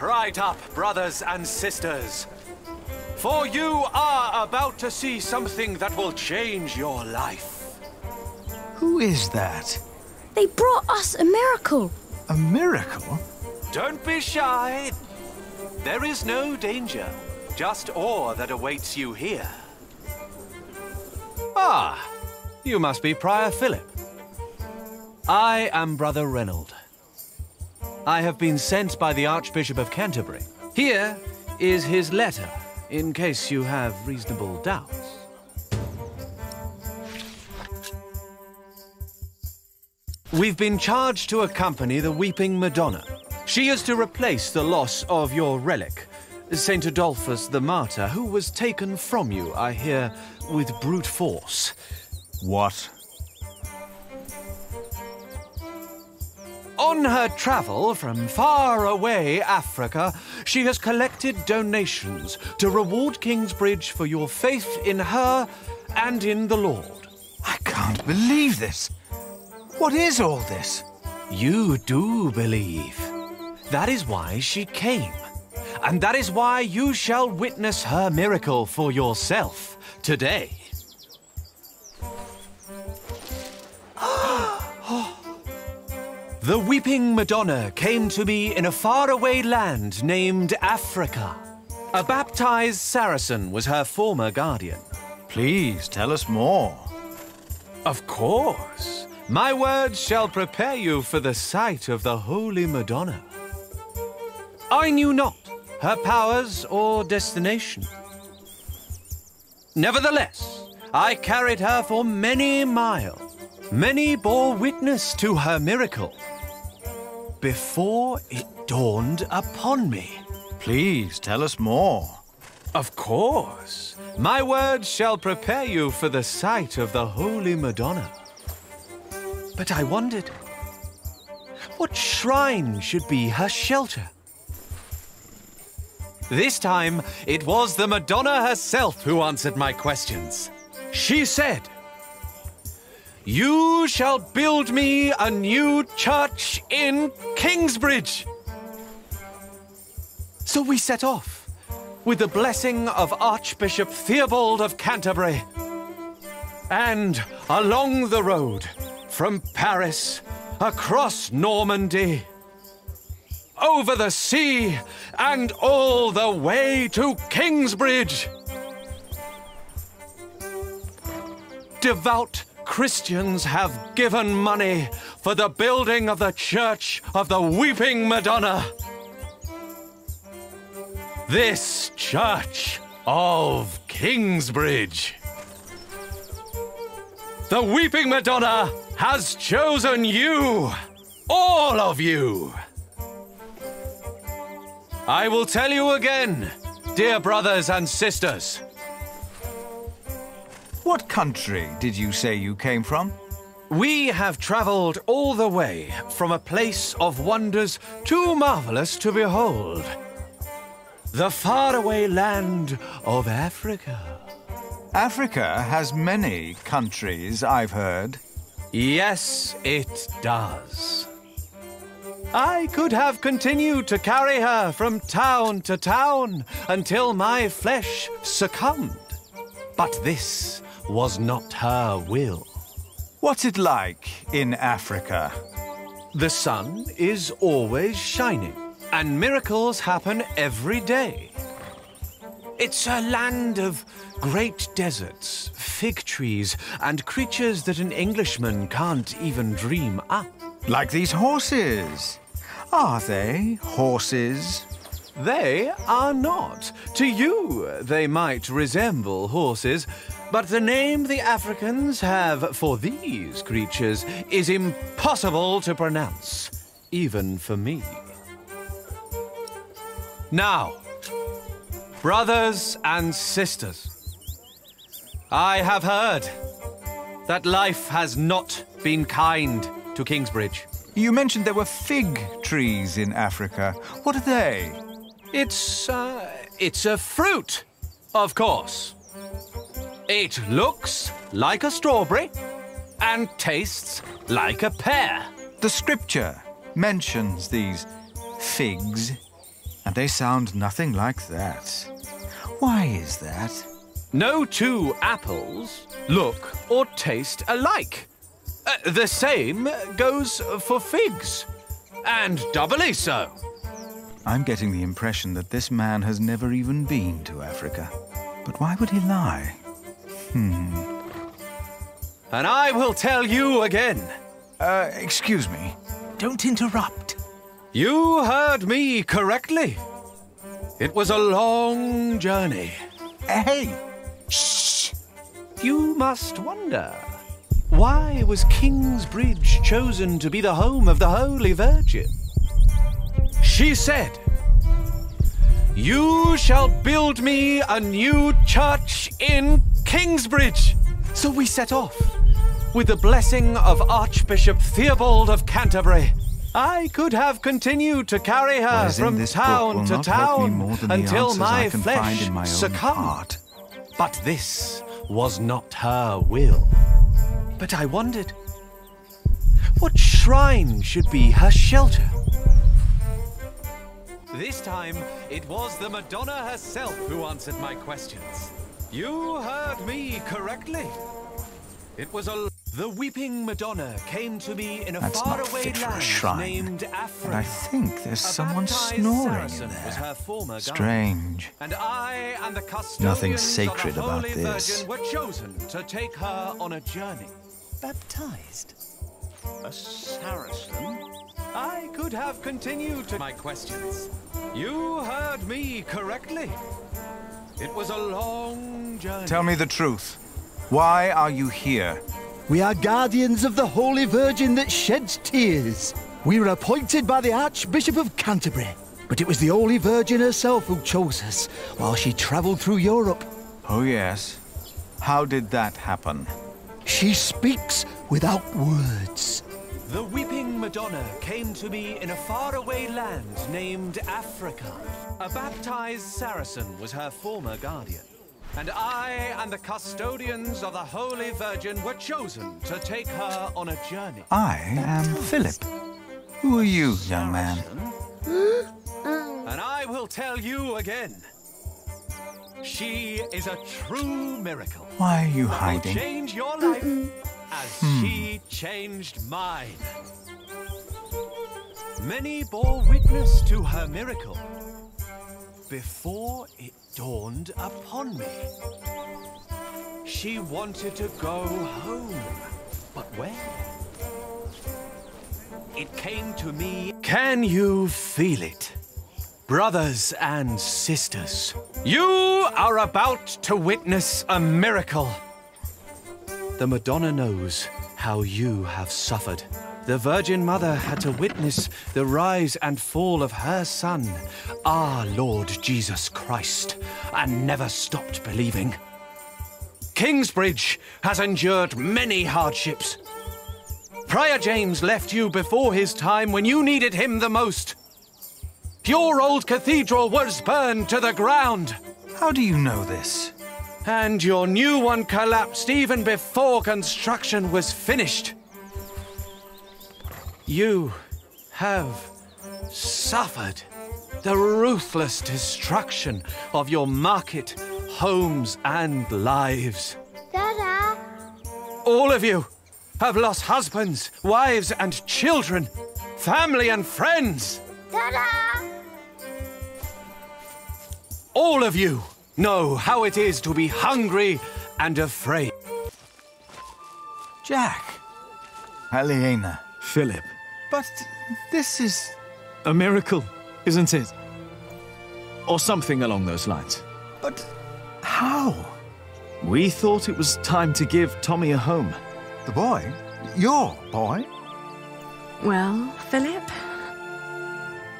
Keep right up, brothers and sisters. For you are about to see something that will change your life. Who is that? They brought us a miracle. A miracle? Don't be shy. There is no danger, just awe that awaits you here. Ah, you must be Prior Philip. I am Brother Reynold. I have been sent by the Archbishop of Canterbury. Here is his letter, in case you have reasonable doubts. We've been charged to accompany the Weeping Madonna. She is to replace the loss of your relic, St. Adolphus the Martyr, who was taken from you, I hear, with brute force. What? On her travel from far away Africa, she has collected donations to reward Kingsbridge for your faith in her and in the Lord. I can't believe this. What is all this? You do believe. That is why she came. And that is why you shall witness her miracle for yourself today. The Weeping Madonna came to me in a faraway land named Africa. A baptized Saracen was her former guardian. Please tell us more. Of course. My words shall prepare you for the sight of the Holy Madonna. I knew not her powers or destination. Nevertheless, I carried her for many miles. Many bore witness to her miracle before it dawned upon me. Please tell us more. Of course. My words shall prepare you for the sight of the Holy Madonna. But I wondered, what shrine should be her shelter? This time, it was the Madonna herself who answered my questions. She said, You shall build me a new church in Kingsbridge. So we set off, with the blessing of Archbishop Theobald of Canterbury. And along the road, from Paris, across Normandy, over the sea, and all the way to Kingsbridge. Devout Christians have given money for the building of the Church of the Weeping Madonna. This Church of Kingsbridge. The Weeping Madonna has chosen you, all of you. I will tell you again, dear brothers and sisters. What country did you say you came from? We have traveled all the way from a place of wonders too marvelous to behold. The faraway land of Africa. Africa has many countries, I've heard. Yes, it does. I could have continued to carry her from town to town until my flesh succumbed. But this was not her will. What's it like in Africa? The sun is always shining, and miracles happen every day. It's a land of great deserts, fig trees, and creatures that an Englishman can't even dream up. Like these horses. Are they horses? They are not. To you, they might resemble horses, but the name the Africans have for these creatures is impossible to pronounce, even for me. Now, brothers and sisters, I have heard that life has not been kind to Kingsbridge. You mentioned there were fig trees in Africa. What are they? It's, uh, it's a fruit, of course. It looks like a strawberry and tastes like a pear. The scripture mentions these figs And they sound nothing like that. Why is that? No two apples look or taste alike. Uh, the same goes for figs, and doubly so. I'm getting the impression that this man has never even been to Africa. But why would he lie? Hmm. And I will tell you again. Uh, excuse me. Don't interrupt. You heard me correctly. It was a long journey. Hey! Shh! You must wonder. Why was Kingsbridge chosen to be the home of the Holy Virgin? She said, You shall build me a new church in Kingsbridge. So we set off, with the blessing of Archbishop Theobald of Canterbury. I could have continued to carry her from town to town until my flesh my succumbed. But this was not her will. But I wondered, what shrine should be her shelter? This time, it was the Madonna herself who answered my questions. You heard me correctly. It was a... The Weeping Madonna came to me in a That's not faraway fit for a land shrine. named Africa. And I think there's A someone snoring Saracen in was there. her former guardian. Strange. And I and the custodians Nothing of the sacred about this. Virgin were chosen to take her on a journey. Baptized? A Saracen? I could have continued to my questions. You heard me correctly. It was a long journey. Tell me the truth. Why are you here? We are guardians of the Holy Virgin that sheds tears. We were appointed by the Archbishop of Canterbury, but it was the Holy Virgin herself who chose us while she travelled through Europe. Oh, yes. How did that happen? She speaks without words. The Weeping Madonna came to me in a faraway land named Africa. A baptized Saracen was her former guardian. And I and the custodians of the Holy Virgin were chosen to take her on a journey. I am Philip. Who are you, young man? And I will tell you again. She is a true miracle. Why are you hiding? change your life as hmm. she changed mine. Many bore witness to her miracle before it dawned upon me. She wanted to go home, but where? It came to me. Can you feel it? Brothers and sisters, you are about to witness a miracle. The Madonna knows how you have suffered. The Virgin Mother had to witness the rise and fall of her Son, our Lord Jesus Christ, and never stopped believing. Kingsbridge has endured many hardships. Prior James left you before his time when you needed him the most. Your old cathedral was burned to the ground. How do you know this? And your new one collapsed even before construction was finished. You have suffered the ruthless destruction of your market, homes, and lives. Dada! All of you have lost husbands, wives, and children, family and friends. Dada! All of you know how it is to be hungry and afraid. Jack. Aliena. Philip. But this is. A miracle, isn't it? Or something along those lines. But how? We thought it was time to give Tommy a home. The boy? Your boy? Well, Philip?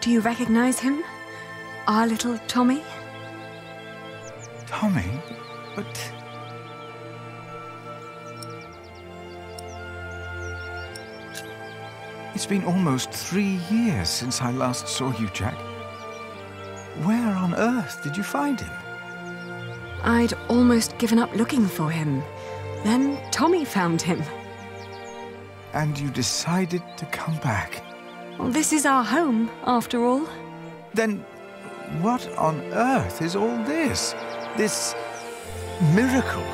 Do you recognize him? Our little Tommy? Tommy? But. It's been almost three years since I last saw you, Jack. Where on earth did you find him? I'd almost given up looking for him. Then Tommy found him. And you decided to come back. Well, this is our home, after all. Then What on earth is all this? This miracle?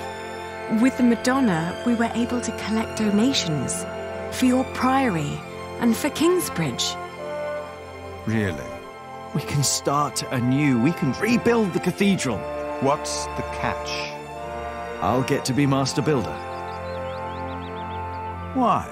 With the Madonna, we were able to collect donations for your priory and for Kingsbridge. Really? We can start anew. We can rebuild the cathedral. What's the catch? I'll get to be master builder. Why?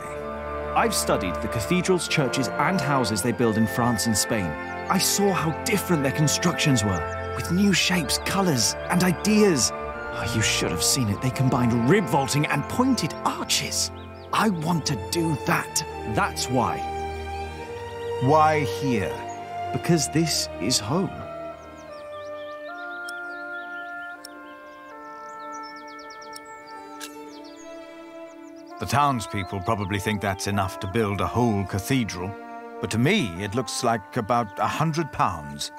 I've studied the cathedrals, churches, and houses they build in France and Spain. I saw how different their constructions were, with new shapes, colours, and ideas. Oh, you should have seen it. They combined rib vaulting and pointed arches. I want to do that. That's why. Why here? Because this is home. The townspeople probably think that's enough to build a whole cathedral. But to me, it looks like about a hundred pounds.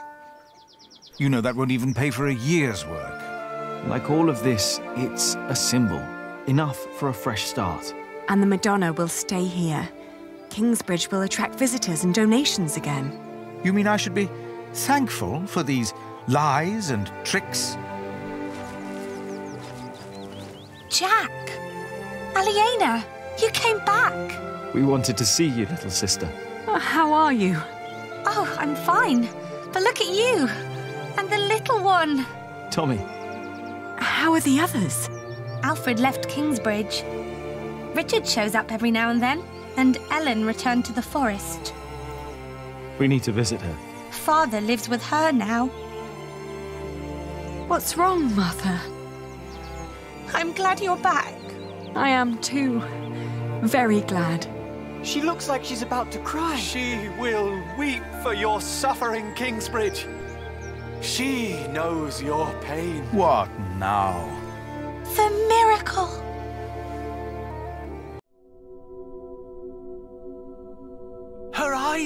You know, that won't even pay for a year's work. Like all of this, it's a symbol. Enough for a fresh start. And the Madonna will stay here. Kingsbridge will attract visitors and donations again. You mean I should be thankful for these lies and tricks? Jack! Aliena! You came back! We wanted to see you, little sister. Uh, how are you? Oh, I'm fine. But look at you! And the little one! Tommy, How are the others? Alfred left Kingsbridge. Richard shows up every now and then, and Ellen returned to the forest. we need to visit her. Father lives with her now. What's wrong, Mother? I'm glad you're back. I am too. Very glad. She looks like she's about to cry. She will weep for your suffering, Kingsbridge. She knows your pain. What now? The miracle!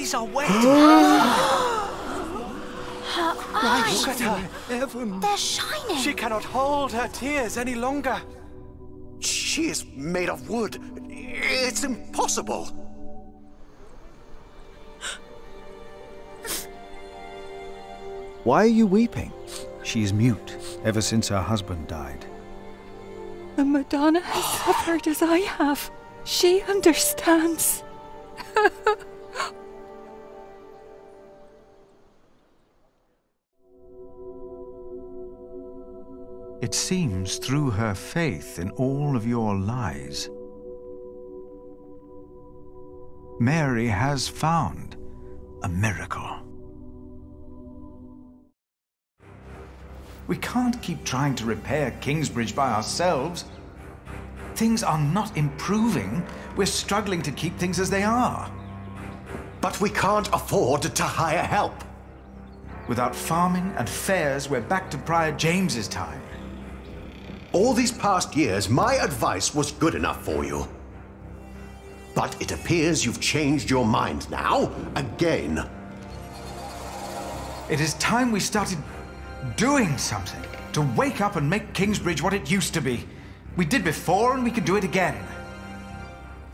Her eyes are wet. Her eyes! Look at her. They're shining! She cannot hold her tears any longer. She is made of wood. It's impossible. Why are you weeping? She's mute ever since her husband died. The Madonna has suffered as I have. She understands. It seems through her faith in all of your lies, Mary has found a miracle. We can't keep trying to repair Kingsbridge by ourselves. Things are not improving. We're struggling to keep things as they are. But we can't afford to hire help. Without farming and fairs, we're back to Prior James's time. All these past years, my advice was good enough for you. But it appears you've changed your mind now, again. It is time we started doing something to wake up and make Kingsbridge what it used to be. We did before and we can do it again.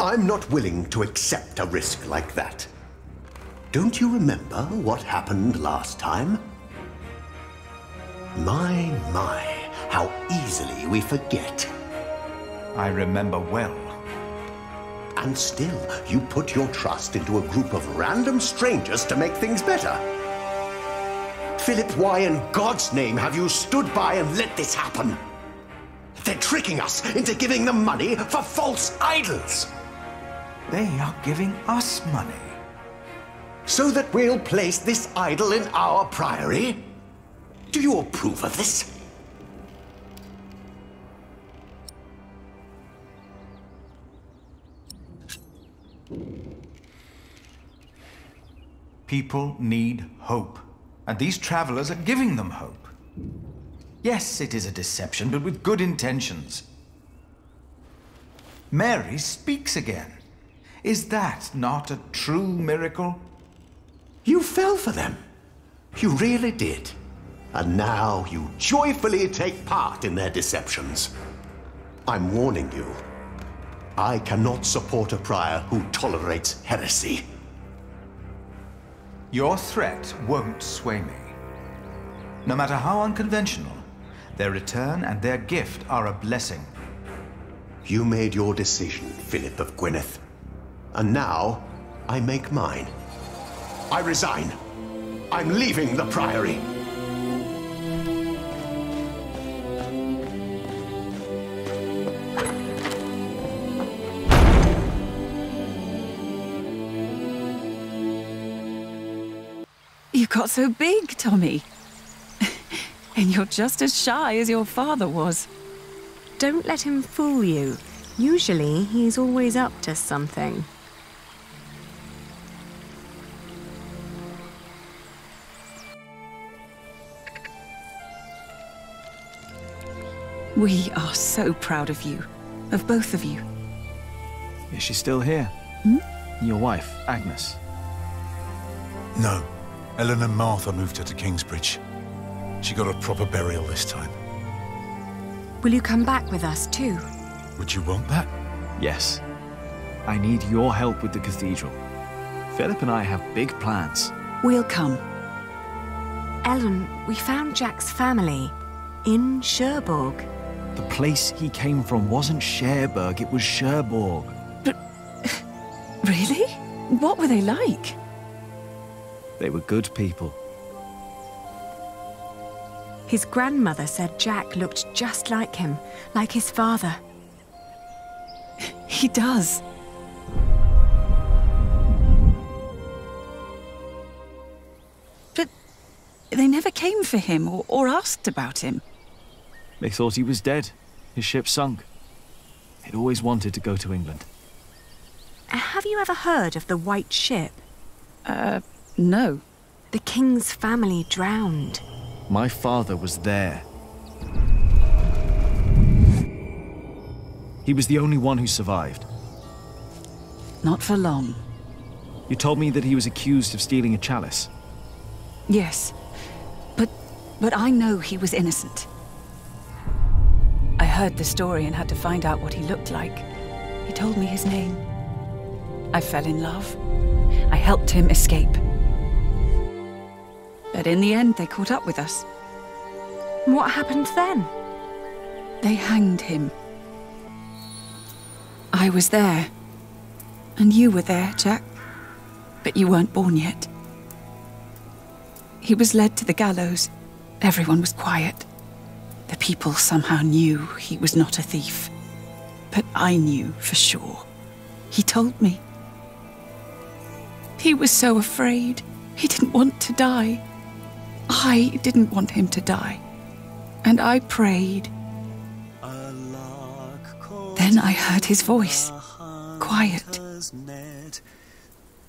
I'm not willing to accept a risk like that. Don't you remember what happened last time? My, my, how easily we forget. I remember well. And still, you put your trust into a group of random strangers to make things better. Philip, why in God's name have you stood by and let this happen? They're tricking us into giving them money for false idols. They are giving us money. So that we'll place this idol in our priory? Do you approve of this? People need hope, and these travelers are giving them hope. Yes, it is a deception, but with good intentions. Mary speaks again. Is that not a true miracle? You fell for them. You really did. And now you joyfully take part in their deceptions. I'm warning you. I cannot support a prior who tolerates heresy. Your threat won't sway me. No matter how unconventional, their return and their gift are a blessing. You made your decision, Philip of Gwynedd. And now, I make mine. I resign. I'm leaving the Priory. You got so big, Tommy. and you're just as shy as your father was. Don't let him fool you. Usually, he's always up to something. We are so proud of you. Of both of you. Is she still here? Hmm? Your wife, Agnes. No. Ellen and Martha moved her to Kingsbridge. She got a proper burial this time. Will you come back with us too? Would you want that? Yes. I need your help with the cathedral. Philip and I have big plans. We'll come. Ellen, we found Jack's family in Cherbourg. The place he came from wasn't Cherbourg, it was Cherbourg. Really? What were they like? They were good people. His grandmother said Jack looked just like him, like his father. He does. But they never came for him or, or asked about him. They thought he was dead. His ship sunk. He'd always wanted to go to England. Have you ever heard of the White Ship? Uh, no. The king's family drowned. My father was there. He was the only one who survived. Not for long. You told me that he was accused of stealing a chalice. Yes. But but I know he was innocent. I heard the story and had to find out what he looked like. He told me his name. I fell in love. I helped him escape. But in the end, they caught up with us. What happened then? They hanged him. I was there. And you were there, Jack. But you weren't born yet. He was led to the gallows. Everyone was quiet. The people somehow knew he was not a thief. But I knew for sure. He told me. He was so afraid. He didn't want to die. I didn't want him to die. And I prayed. Then I heard his voice. Quiet.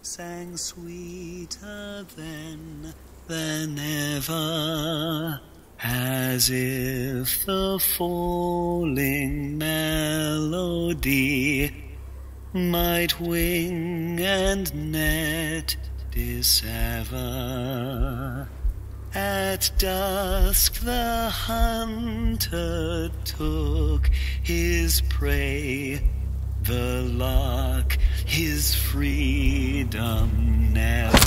Sang sweeter than, than ever. As if the falling melody might wing and net dissever. At dusk the hunter took his prey, the lark his freedom never.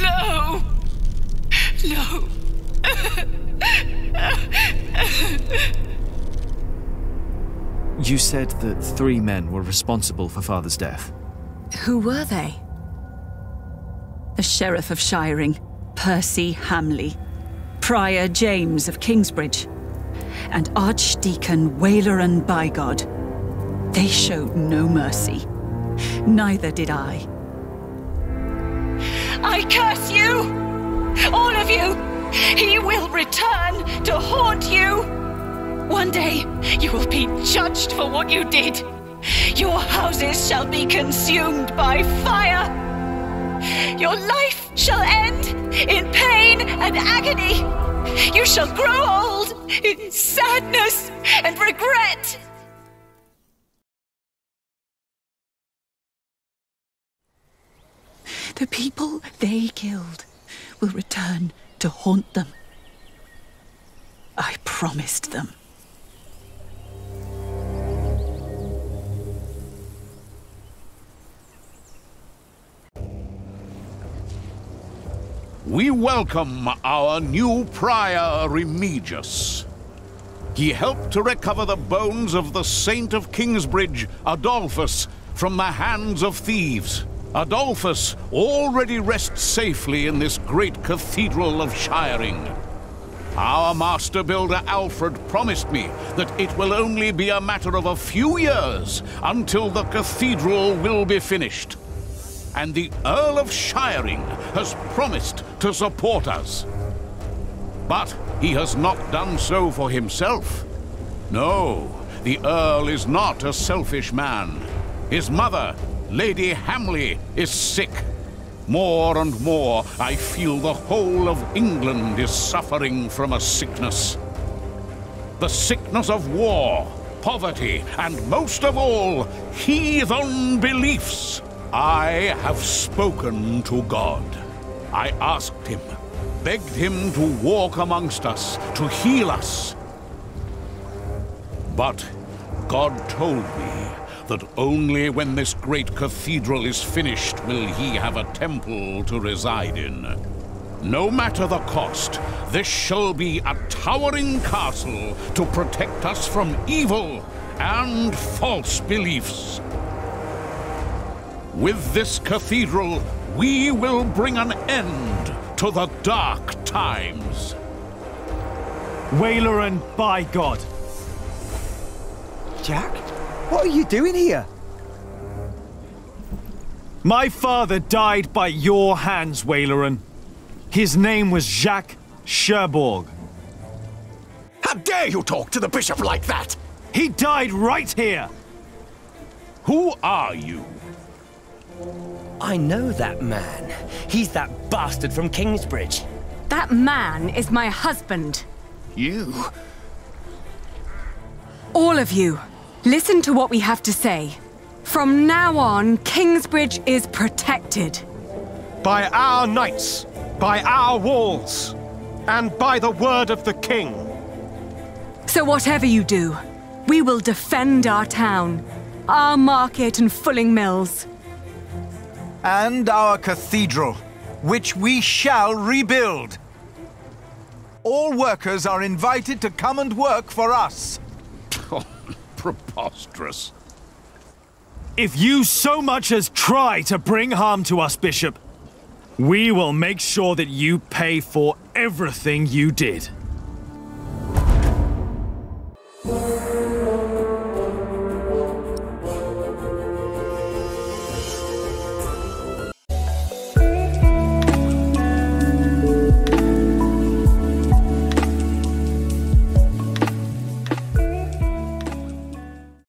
No! No! You said that three men were responsible for father's death. Who were they? The Sheriff of Shiring, Percy Hamleigh, Prior James of Kingsbridge, and Archdeacon Waleran Bigod. They showed no mercy. Neither did I. I curse you! All of you! He will return to haunt you! One day, you will be judged for what you did. Your houses shall be consumed by fire. Your life shall end in pain and agony. You shall grow old in sadness and regret. The people they killed will return to haunt them. I promised them. We welcome our new prior, Remigius. He helped to recover the bones of the Saint of Kingsbridge, Adolphus, from the hands of thieves. Adolphus already rests safely in this great cathedral of Shiring. Our master builder Alfred promised me that it will only be a matter of a few years until the cathedral will be finished and the Earl of Shiring has promised to support us. But he has not done so for himself. No, the Earl is not a selfish man. His mother, Lady Hamleigh, is sick. More and more, I feel the whole of England is suffering from a sickness. The sickness of war, poverty, and most of all, heathen beliefs. I have spoken to God. I asked him, begged him to walk amongst us, to heal us. But God told me that only when this great cathedral is finished will he have a temple to reside in. No matter the cost, this shall be a towering castle to protect us from evil and false beliefs. With this cathedral, we will bring an end to the dark times. Waleran, by God! Jack, what are you doing here? My father died by your hands, Waleran. His name was Jacques Cherbourg. How dare you talk to the bishop like that? He died right here! Who are you? I know that man. He's that bastard from Kingsbridge. That man is my husband. You? All of you, listen to what we have to say. From now on, Kingsbridge is protected. By our knights, by our walls, and by the word of the king. So whatever you do, we will defend our town, our market and Fulling Mills and our cathedral, which we shall rebuild. All workers are invited to come and work for us. Preposterous. If you so much as try to bring harm to us, Bishop, we will make sure that you pay for everything you did.